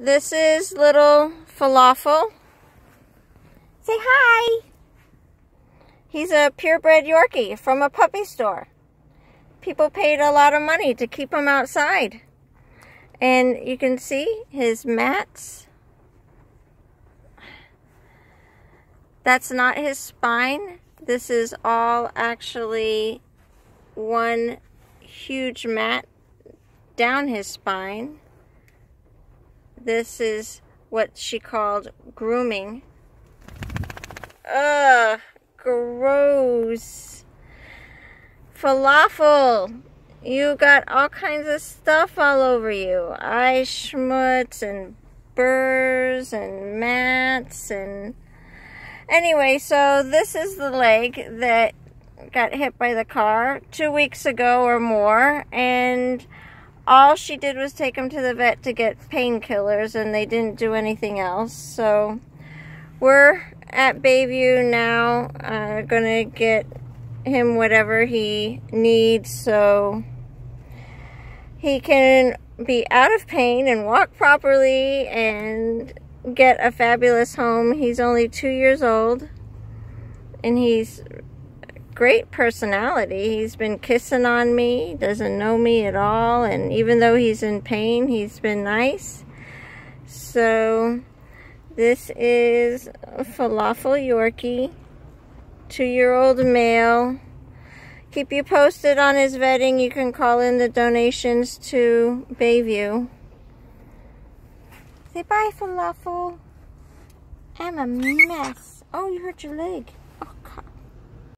This is little Falafel. Say hi. He's a purebred Yorkie from a puppy store. People paid a lot of money to keep him outside. And you can see his mats. That's not his spine. This is all actually one huge mat down his spine. This is what she called grooming. Ugh, gross. Falafel, you got all kinds of stuff all over you. Eye schmutz and burrs and mats and... Anyway, so this is the leg that got hit by the car two weeks ago or more. And all she did was take him to the vet to get painkillers and they didn't do anything else. So we're at Bayview now, uh, gonna get him whatever he needs so he can be out of pain and walk properly and get a fabulous home. He's only two years old and he's great personality. He's been kissing on me, doesn't know me at all, and even though he's in pain, he's been nice. So, this is Falafel Yorkie, two-year-old male. Keep you posted on his vetting. You can call in the donations to Bayview. Say bye, Falafel. I'm a mess. Oh, you hurt your leg. Oh,